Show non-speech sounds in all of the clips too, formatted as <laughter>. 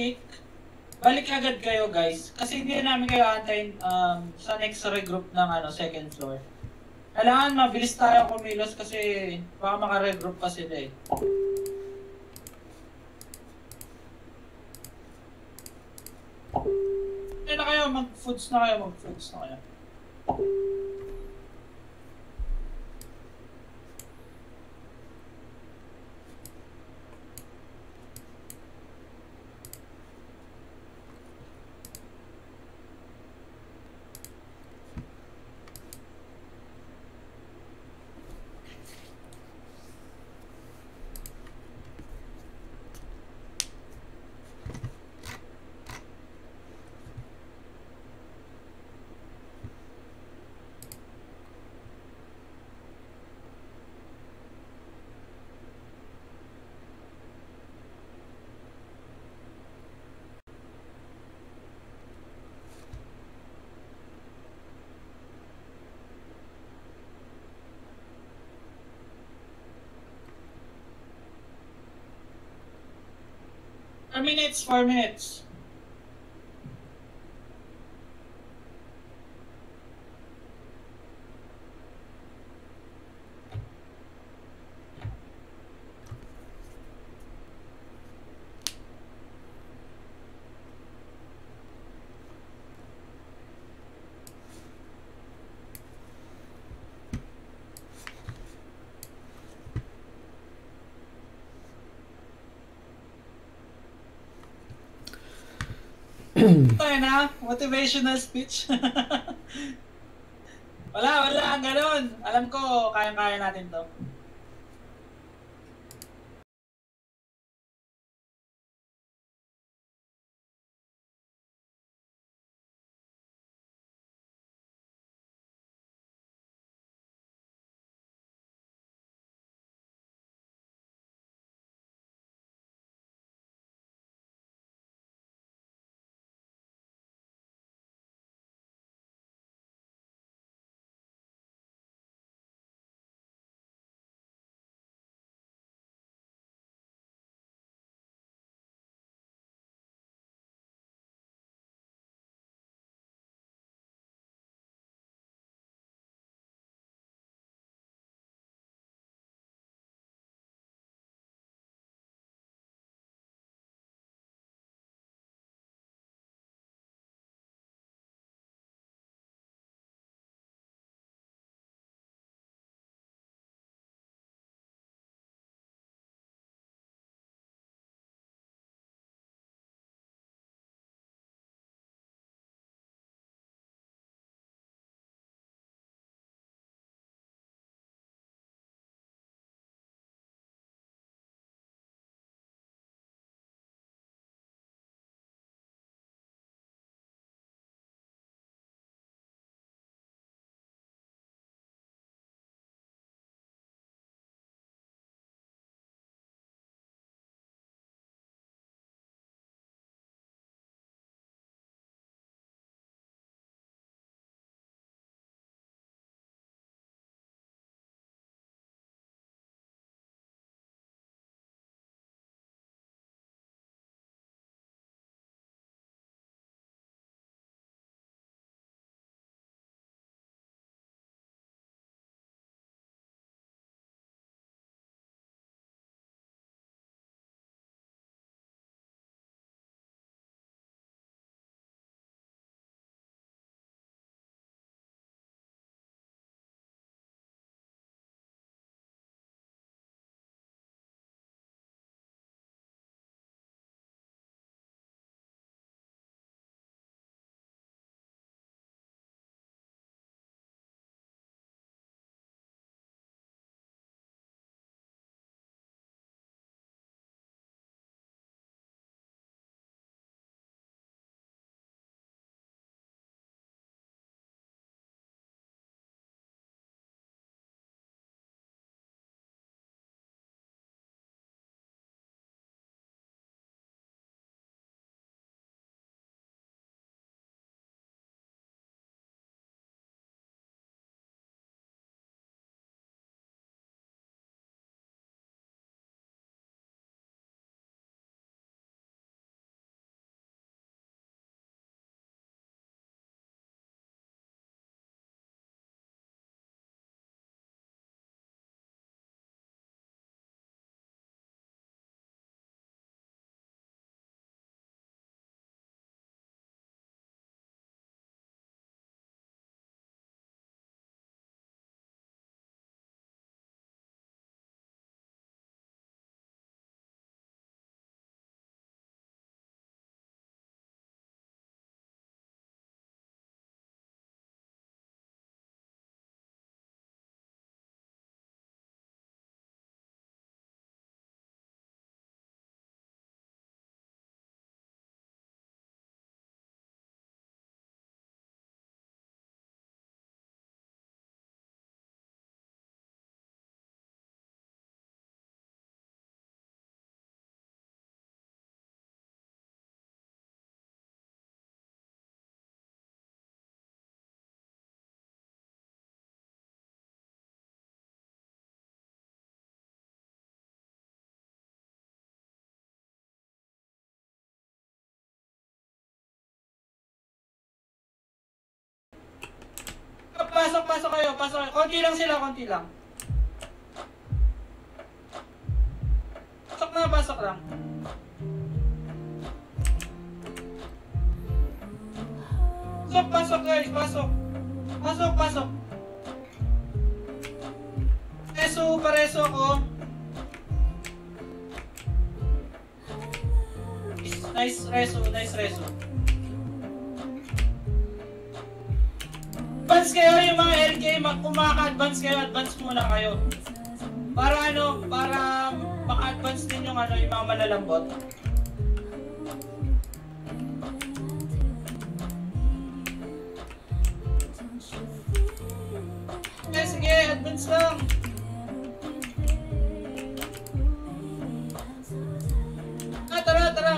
kick, balik agad kayo guys. Kasi hindi namin kayo antayin um, sa next regroup ng ano, second floor. Kailangan mabilis tayo kumilos kasi baka makaregroup pa sila eh. Kaya na kayo, mag-foods na kayo, mag-foods na kayo. Minutes, four minutes. Tayo na, motivational speech. <laughs> wala, wala, ganun. Alam ko, kayang-kaya natin to. Pasok, pasok kayo, pasok kayo. Konti lang sila, konti lang. Pasok na, pasok lang. Pasok, pasok guys, pasok. Pasok, pasok. Pareso, pareso ko. Nice reso, nice reso. Advance kayo yung mga LK, makaka-advance kayo, advance muna kayo. Para ano, para maka-advance din yung ano, yung mga malalambot. Okay, sige, advance lang. Ah, tara, tara.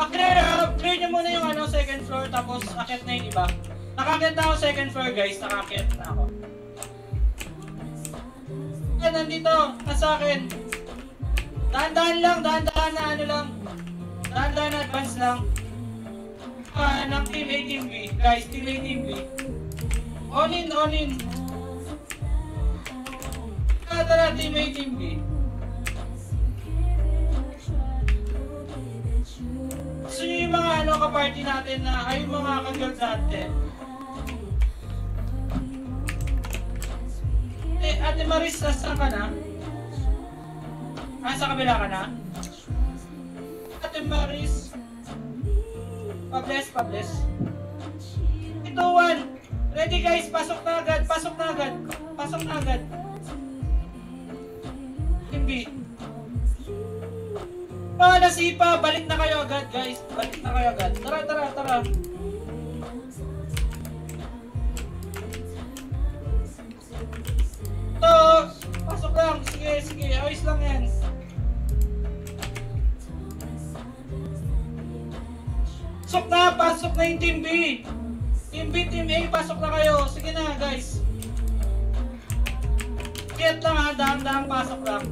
Ah, clear nyo muna yung ano, second floor, tapos akit na yung iba. Nakakit na ako second floor, guys. Nakakit na ako. Yan, nandito. Nasa akin. Dahan-dahan lang, dahan-dahan na ano lang. Dahan-dahan na advance lang. Ah, ng Team A, Team B. Guys, Team A, Team B. On in, on in. Tara, tara, Team A, Team B. Gusto nyo yung mga ano ka-party natin na ay yung mga ka-girls natin. Eh, Ate Maris, saan ka na? Ah, sa kabila ka na? Ate Maris. Pa-bless, pa-bless. Ito, one. Ready guys, pasok na agad, pasok na agad. Pasok na agad. Hindi. Mga nasipa, balik na kayo agad guys. Balik na kayo agad. Tara, tara, tara. Lang. Sige, sige. Ayos lang yan. Pasok na, pasok na yung Team B. Team B, Team A, pasok na kayo. Sige na, guys. Kiyat lang ha, dahan-dahan pasok lang.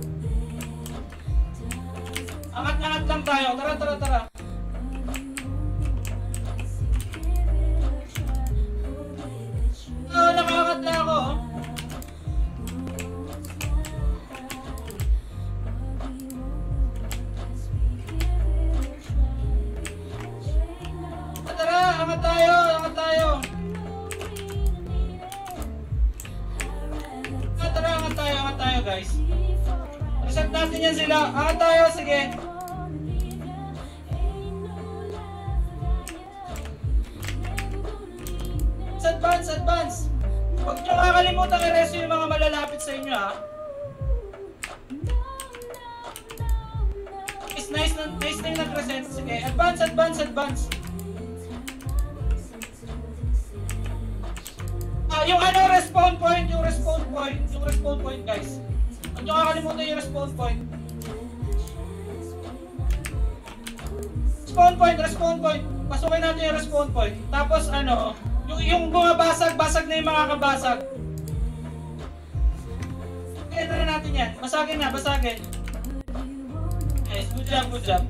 Angat-angat lang tayo. Tara, tara, tara. Angat tayo, angat tayo. Tara, tara, angat tayo, angat tayo, guys. Reset natin yan sila. Angat tayo, sige. Advance, advance. Huwag niyo kakalimutan i-reso yung mga malalapit sa inyo, ha. Is nice nice na yung nag-reset. Sige, advance, advance, advance. Yung ano, respawn point, yung respawn point, yung respawn point, guys. Huwag niyo kakalimutan yung respawn point. Respawn point, respawn point. Pasukin natin yung respawn point. Tapos ano, yung, yung mga basag, na yung mga kabasag. Kaya na natin yan. Basagin na, basagin. Yes, good job, good job.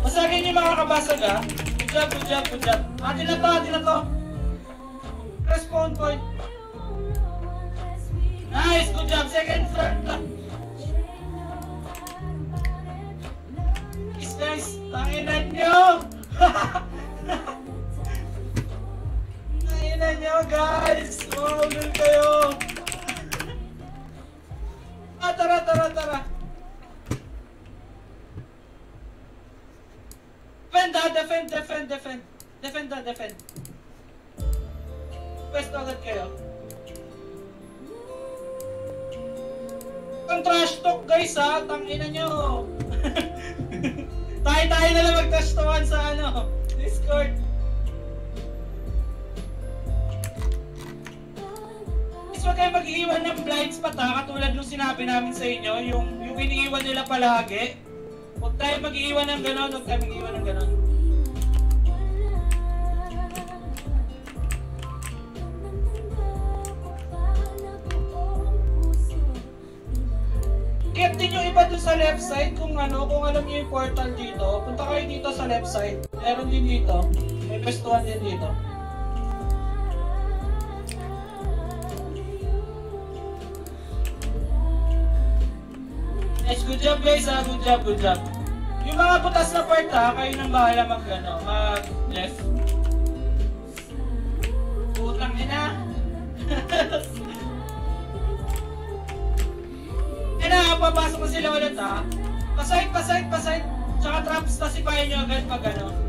Basagin yung mga kabasag ha. Good job, good job, good job. Atin na to, atin na to. Respawn point. Nice, good job. Second, third. Nice, guys. Tanginan nyo. Tanginan nyo, guys. Mahulul kayo. ah, tara, tara, tara. Defend ha, defend, defend, defend. Defend ha, defend. Pwesto agad kayo. Ang trash talk guys ha, tangina nyo. <laughs> Tayo-tayo na lang mag-trash talkan sa ano, Discord. Guys, huwag kayo mag-iwan ng blind spot ha, katulad nung sinabi namin sa inyo, yung, yung iniiwan nila palagi. Huwag tayo mag-iwan ng ganon, huwag tayo mag-iwan ng ganon. sa left side, kung ano, kung alam niyo yung portal dito, punta kayo dito sa left side. Meron din dito. May pwestuhan din dito. Yes, good job guys ha. Good job, good job. Yung mga butas na part ha, kayo nang bahala mag, ano, mag left. Putang ina. <laughs> Ina, papasok ko sila ulit ha. Paside, paside, paside. Tsaka traps tasipayan nyo agad pag ano.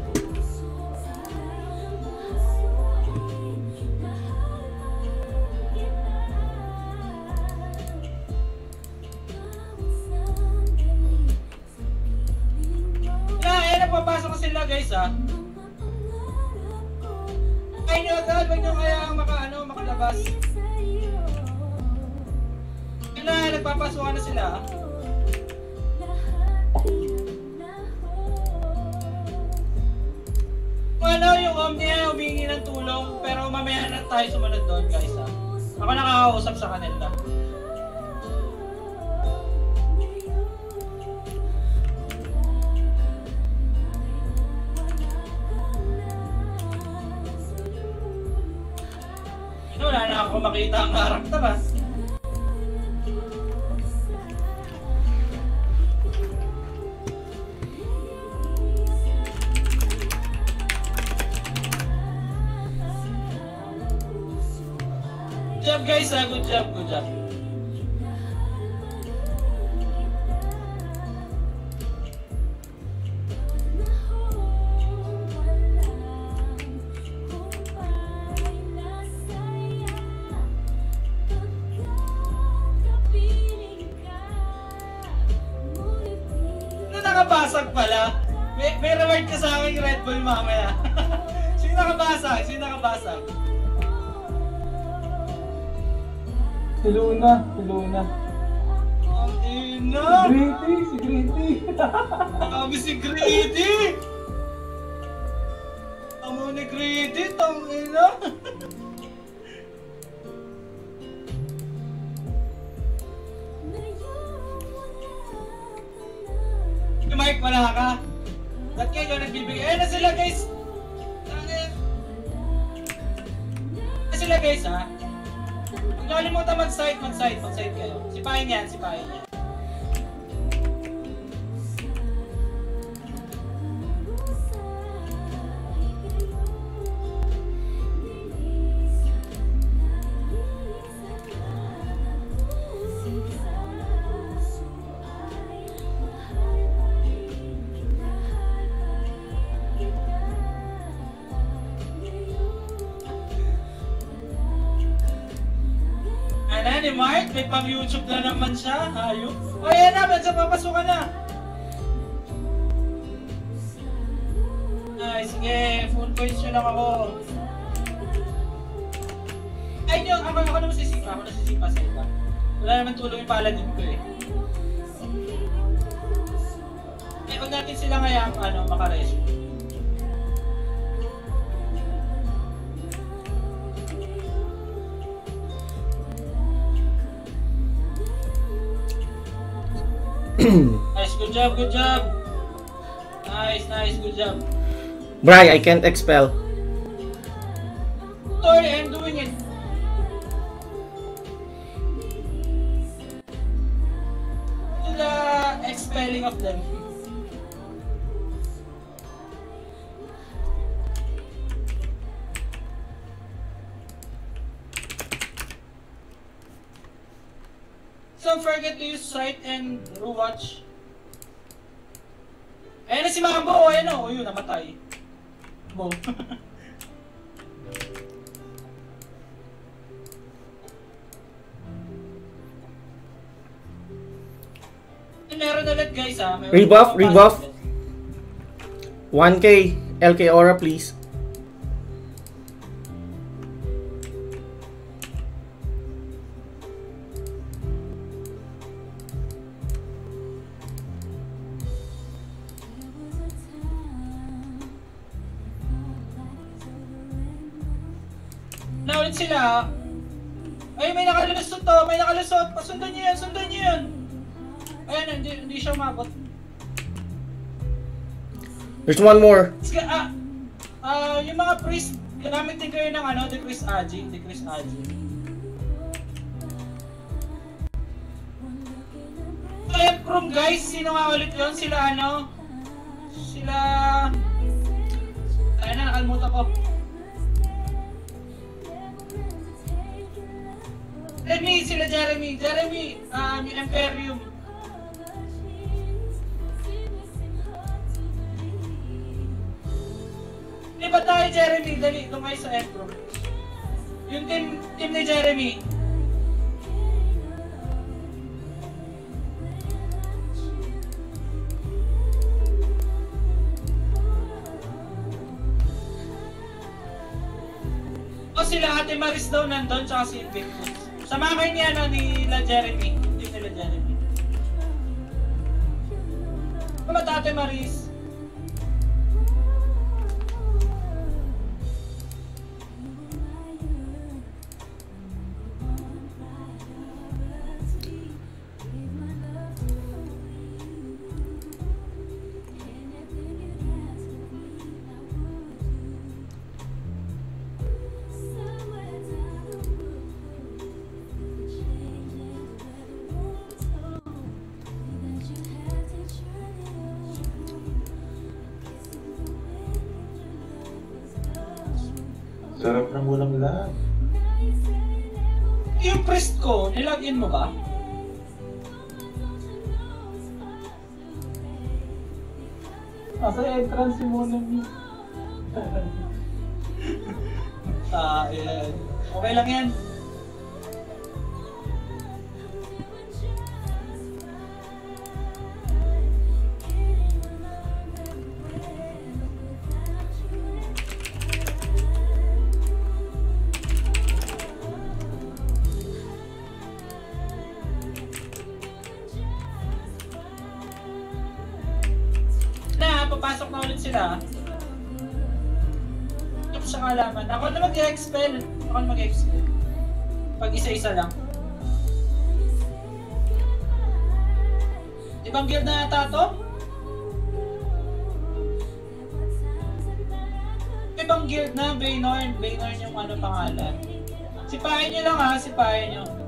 Na sila ano yung Omnia humingi ng tulong pero mamaya na tayo sumunod doon guys ha. Ako nakakausap sa kanila. Wala na ako makita ang karakter ha. Guys ha, good job, good job. Nakabasag pala? May, may reward ka sa akin Red Bull mamaya. <laughs> Sino nakabasag? Sino nakabasag? Si Luna, si Luna. Ang ina! Grady, si Grady. Sabi si Greedy! Amo ni Greedy, tang ina! Mag-side, kayo. Sipahin yan, sipahin yan. May pang YouTube na naman siya. Hayop. O yan na, bansa papasukan na. Ay, sige. Full nyo lang ako. Ay, nyo. Ako, ako naman sisipa. Ako nasisipa sa iba. Wala naman tulong yung paladin ko eh. Eh, huwag natin sila ngayang ano, makarescue. Job, good job. Nice, nice, good job. Bry, I can't expel. Sorry, Meron ulit guys ha. Meron Rebuff, rebuff. 1k, LK Aura please. One more. Ah, ah, yung mga priest, gamit din kayo ng ano, the Chris Aji. Emp room guys, sino nga ulit yun? Sila ano? Sila... Ay na, nakalimutan ko. Jeremy, sila Jeremy. Jeremy, um, yung Imperium. Tayo, Jeremy? Dali, tumay sa Emp room. Yung team, team ni Jeremy. O sila Ate Maris daw nandun, tsaka si Invictus. Sama kayo ni ano, ni La Jeremy. Hindi nila Jeremy. Ano ba Ate Maris? Ah, eh, okay lang yan. Ako mag-expel. Pag isa-isa lang. Ibang guild na yata to? Ibang guild na, Baynorn. Baynorn yung ano pangalan. Sipahin nyo lang ha, sipahin nyo.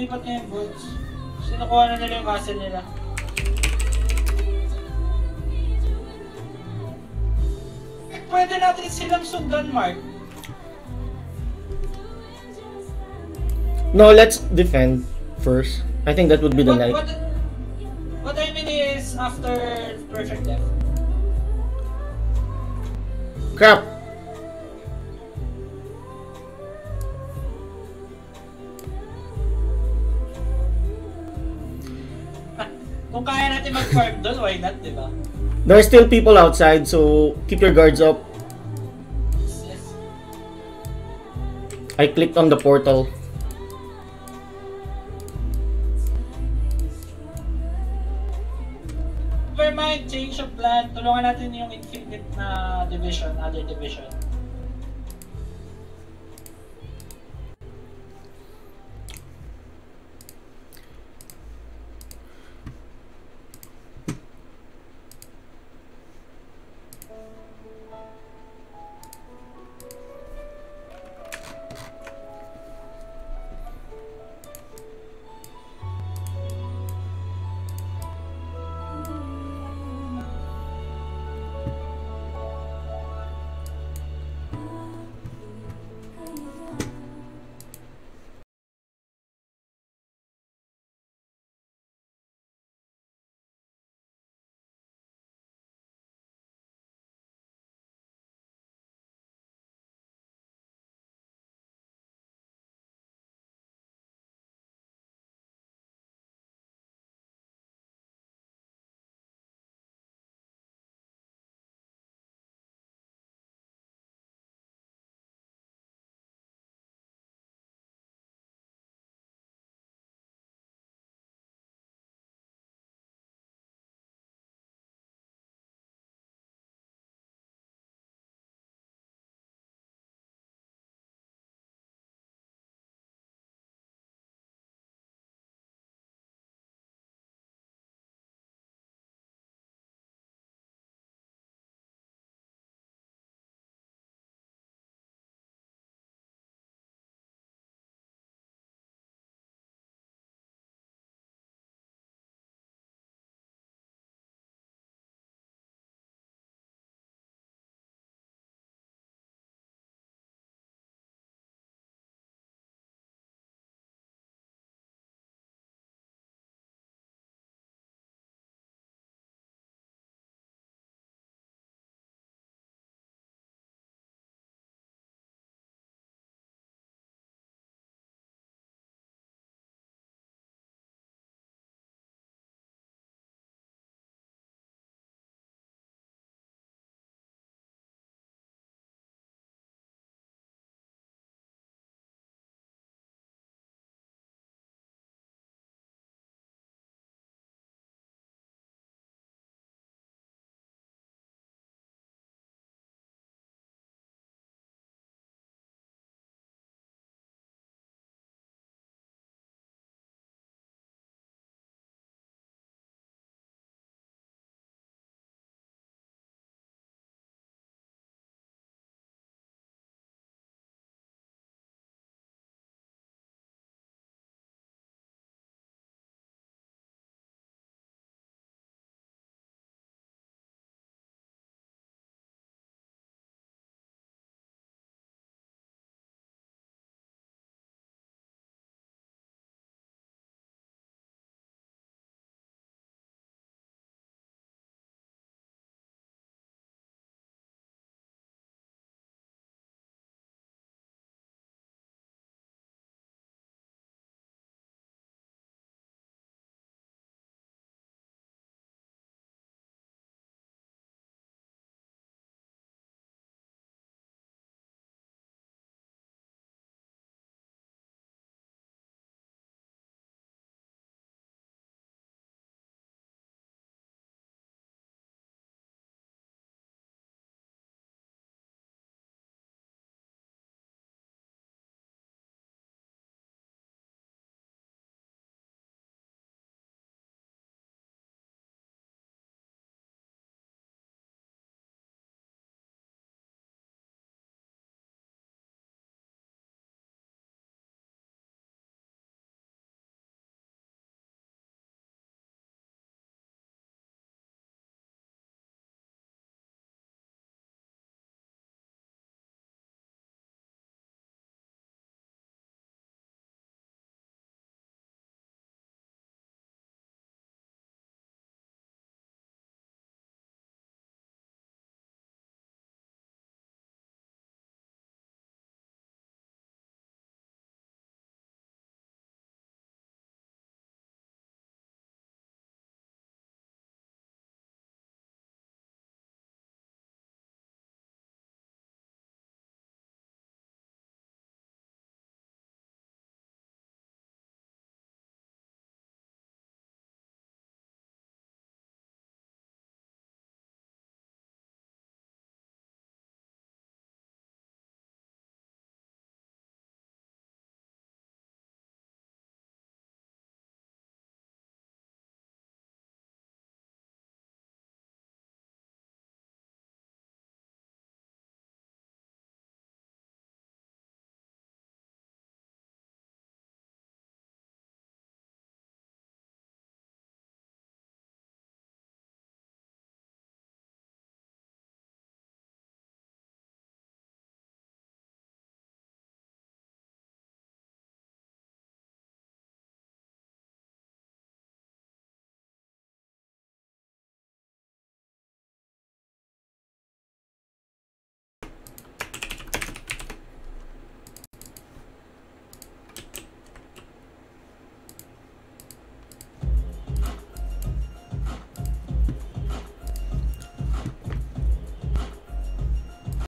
Lumipat na yung volts. Sinukuha na nila yung castle nila. Eh, Pwede natin silang sundan, Mark. No, let's defend first. I think that would be the What, night. what, what I mean is after perfect death. Crap! Natin mag-farm doon, why not, di ba? There are still people outside, so keep your guards up. I clicked on the portal. Never mind, change of plan. Tulungan natin yung infinite na division, other division.